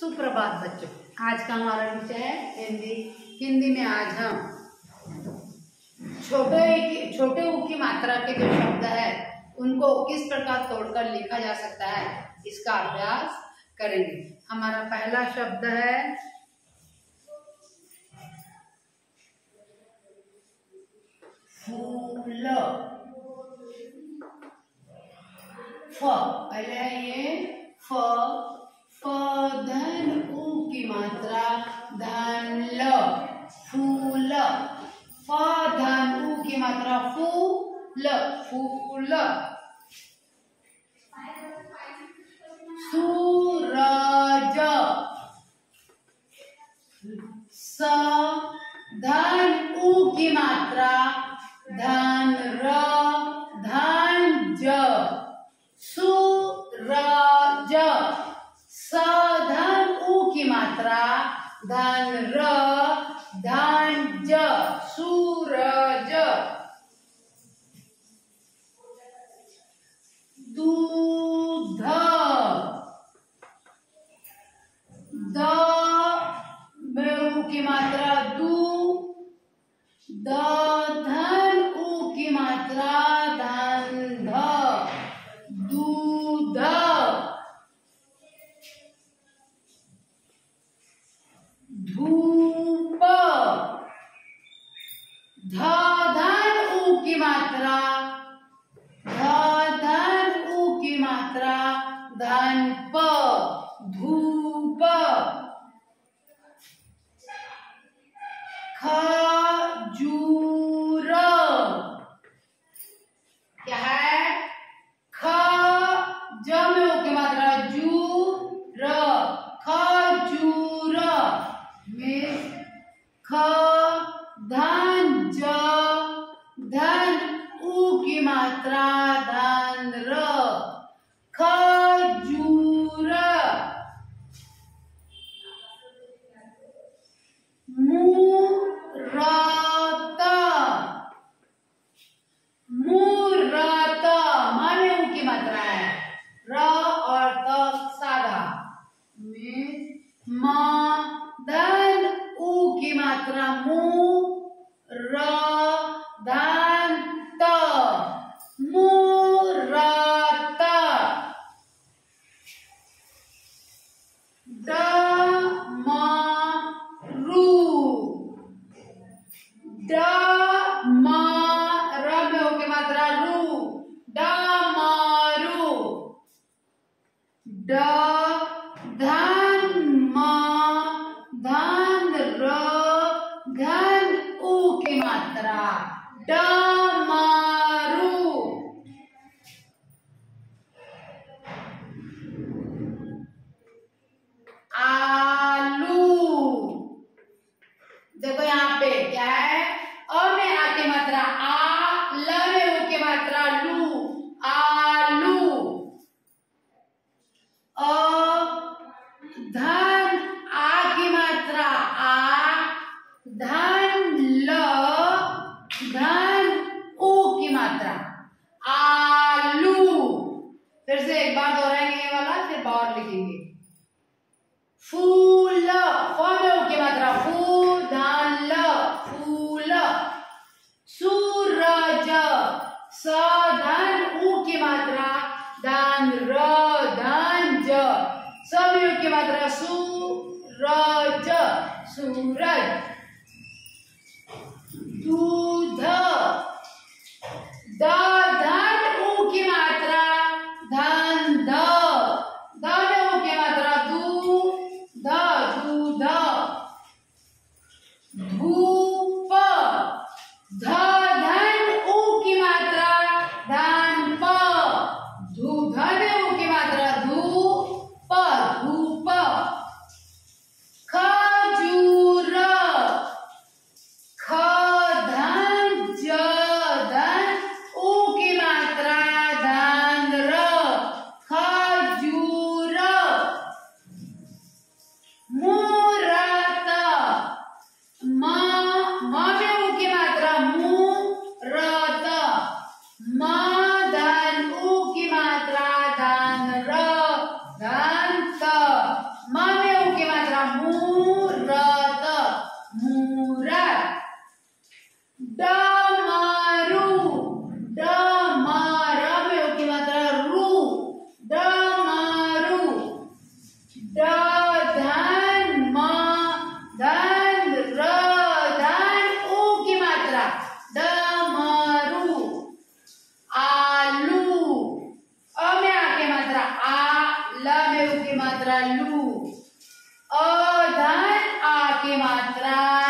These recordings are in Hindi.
सुप्रभात बच्चों। आज का हमारा विषय है हिंदी। हिंदी में आज हम छोटे छोटे ऊ की मात्रा के जो शब्द है, उनको किस प्रकार तोड़कर लिखा जा सकता है, इसका अभ्यास करेंगे। हमारा पहला शब्द है, फूल। फ, पहले ये, फ उ की मात्रा धन ल फूल फ धन ऊ की मात्रा? फू फूल फूल सूरज। स, धन। की मात्रा, दू, द, धन, उ की मात्रा, धन, ध दूध धूप, ध, धन, उ की मात्रा, ध, धन, उ की मात्रा, धन, प। मात्रा धन र खजूर। मूरत। मूरत म में उ की मात्रा है। र और त सादा। में म धन उ की मात्रा, मु, र धन सूरज सूरज दूध Bye.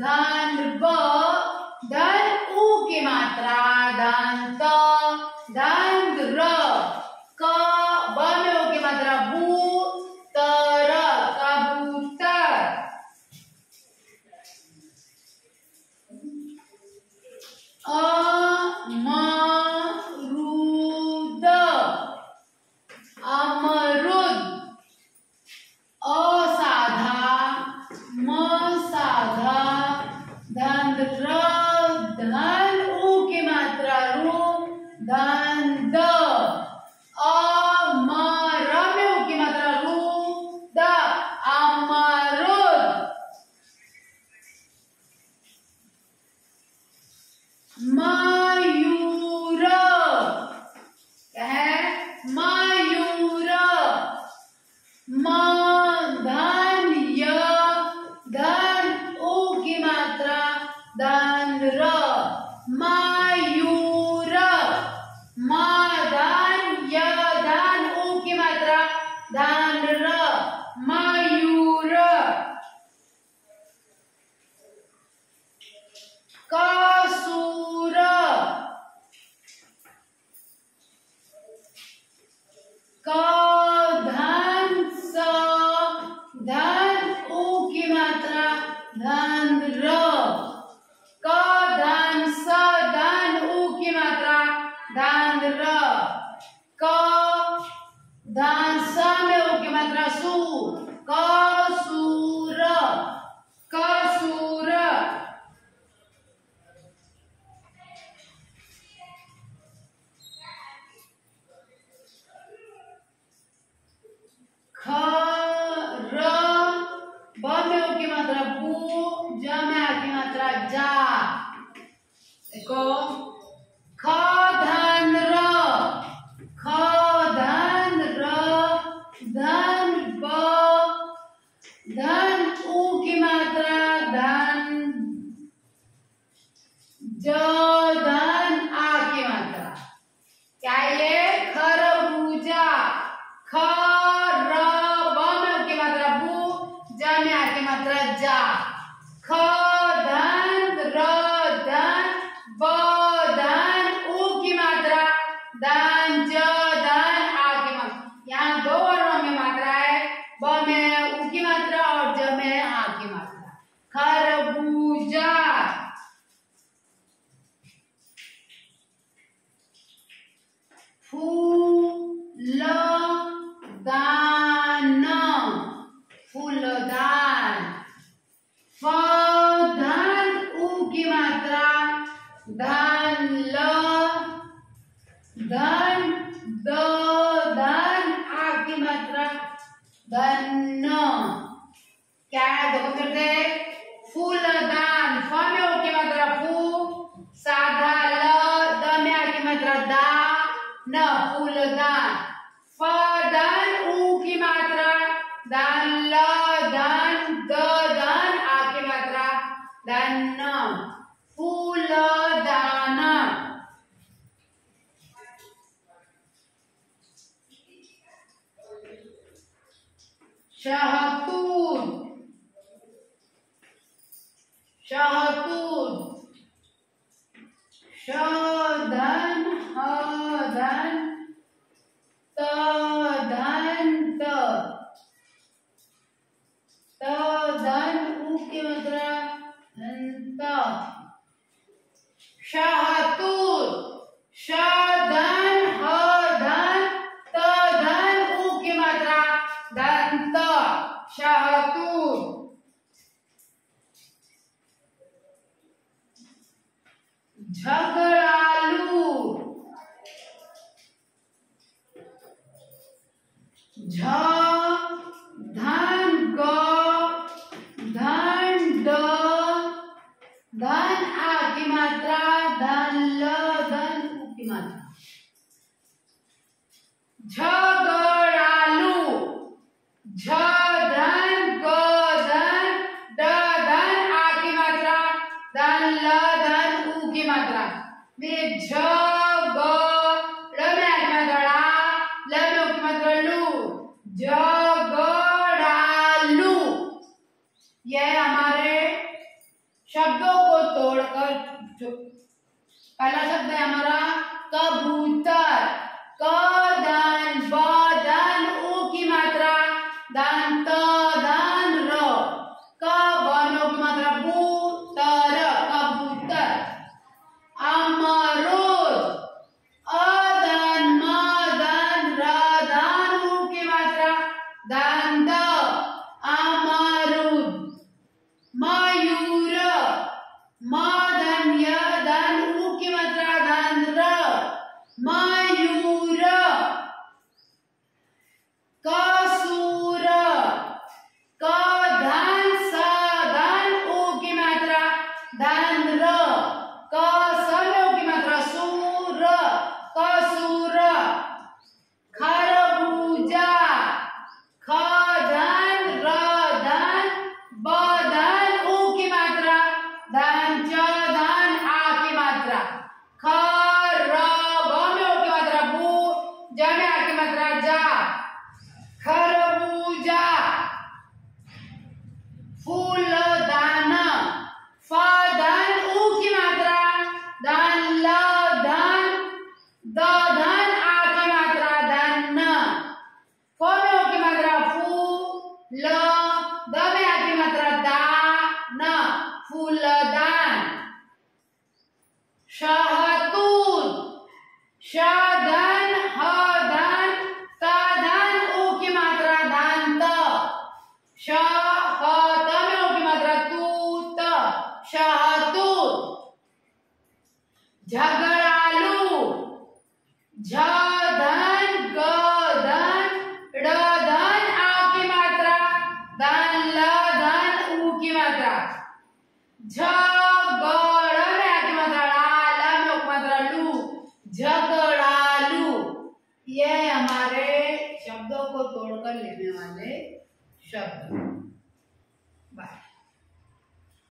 धन ब धन उ की मात्रा धन त God. धन ल धन द धन आ की मात्रा धन क्या है दो फिर से फूल दान। फॉर्म में ओ मात्रा फू साधा ल, द में आ की मात्रा दा, न, फूल दान। फ, दान, ऊ की मात्रा। दान ल, दान द, दान आ की मात्रा दान शहतून। शहतून। शधन झगड़ा Ya